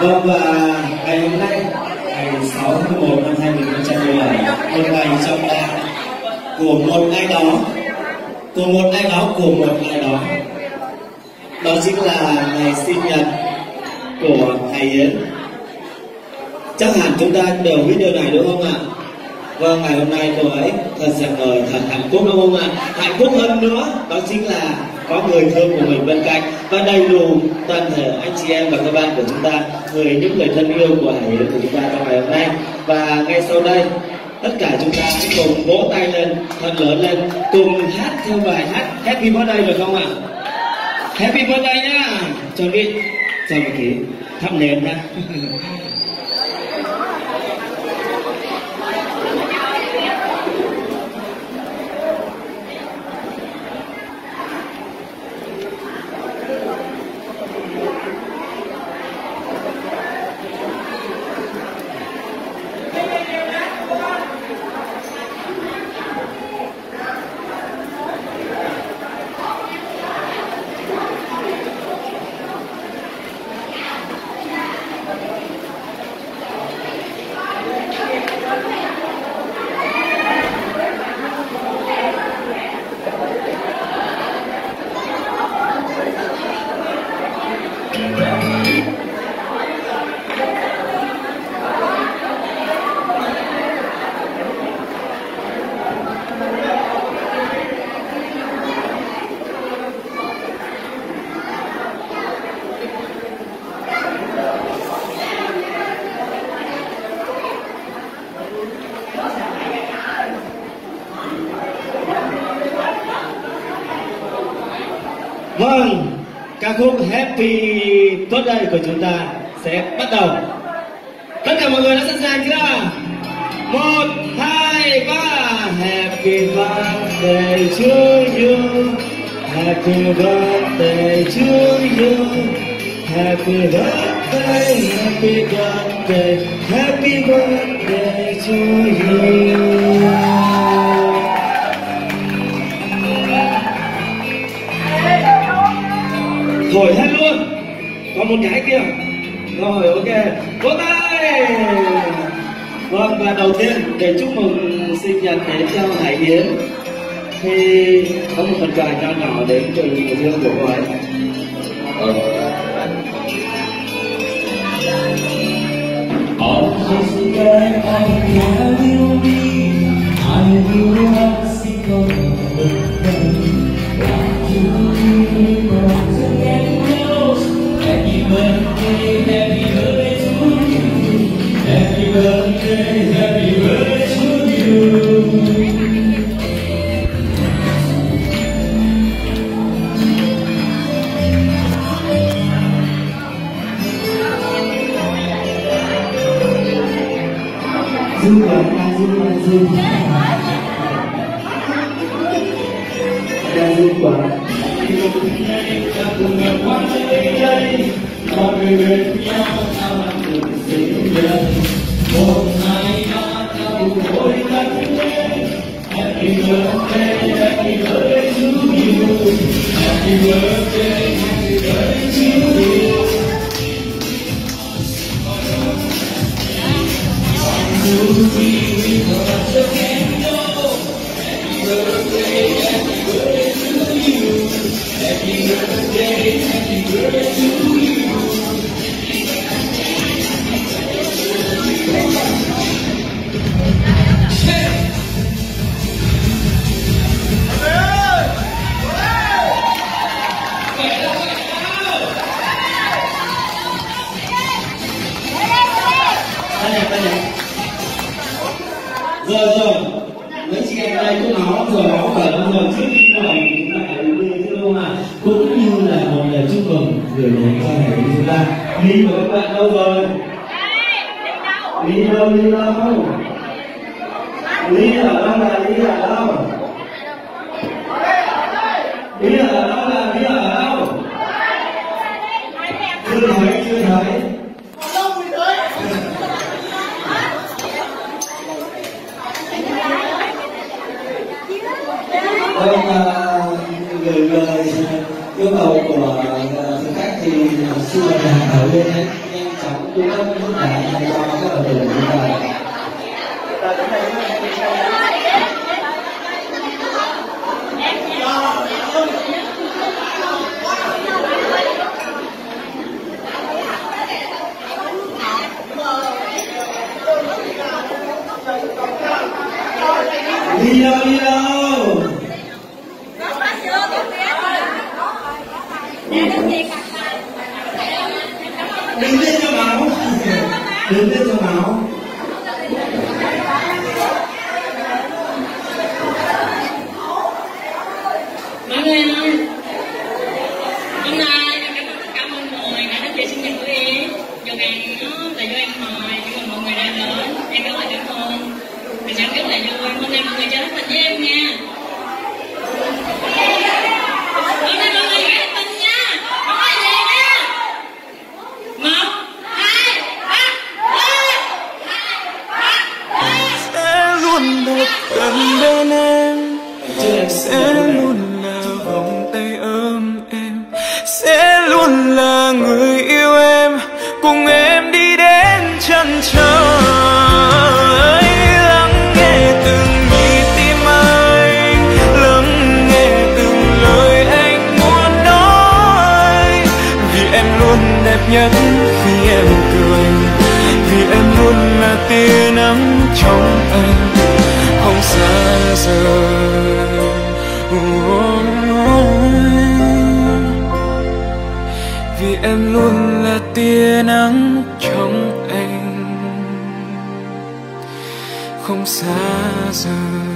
Vâng và ngày hôm nay, ngày 6 tháng 1 năm 2017 một ngày trọng đại của một ai đó, của một ai đó, của một ai đó. Đó chính là ngày sinh nhật của thầy Yến. Chắc hẳn chúng ta đều biết điều này, đúng không ạ? Vâng ngày hôm nay cô ấy thật sự ngời thật hạnh phúc, đúng không ạ? Hạnh phúc hơn nữa, đó chính là có người thương của mình bên cạnh. Và đầy đủ toàn thể anh chị em và các bạn của chúng ta, người, những người thân yêu của hải yến của chúng ta trong ngày hôm nay. Và ngay sau đây, tất cả chúng ta hãy cùng vỗ tay lên, thật lớn lên, cùng hát theo bài hát happy birthday được không ạ? Happy birthday nhá chuẩn bị cho một tí thắp nến nha Vâng, ca khúc Happy Birthday của chúng ta sẽ bắt đầu. Tất cả mọi người đã sẵn sàng chưa? Một, hai, ba. Happy birthday to you. Happy birthday to you. Happy birthday, happy birthday, happy birthday to you. Một cái kia. Rồi ok. Vỗ tay! Vâng và đầu tiên để chúc mừng sinh nhật đến cho hải yến. Thì có một phần quà nho nhỏ đến từ người yêu của cô ấy. I will be, I will of the dư quả ca dư ca dư ca dư quả mọi người bên nhau ta mang được sinh nhật. Một ngày ta cùng ngồi cạnh. Happy birthday, happy birthday to you. Happy birthday, Happy birthday, đi Ly các bạn đâu rồi? đi đâu, đi đâu? đi ở đâu là đi ở đâu? đi ở đâu là đi ở đâu? Chưa thấy, chưa thấy. Vâng, à, gửi lời yêu cầu của à, thực khách thì xin mời nhà thảo lên nhanh nhanh chóng tu đất lúc Đi đâu cho các ở đường chúng ta đi đâu đi đâu đứng lên cho máu. Đứng lên cho máu. Mọi người ơi. Hôm nay em cảm ơn mọi người đã đến chơi sinh nhật của em. Dù rằng nó là do em mời, nhưng mà mọi người đã đến. Em rất là cảm ơn. Mình sẽ rất là vui. Hôm nay mọi người chơi hết mình với em nha hôm nay mọi người hãy hết mình nha mọi người về nha một hai ba lên sẽ luôn được gần bên em. Sẽ luôn là vòng tay ôm em. Sẽ luôn là người yêu em. Cùng em đi đến chân trời. Lắng nghe từng nhịp tim anh. Lắng nghe từng lời anh muốn nói. Vì em luôn đẹp nhất. Em luôn là tia nắng trong anh. Không xa rời.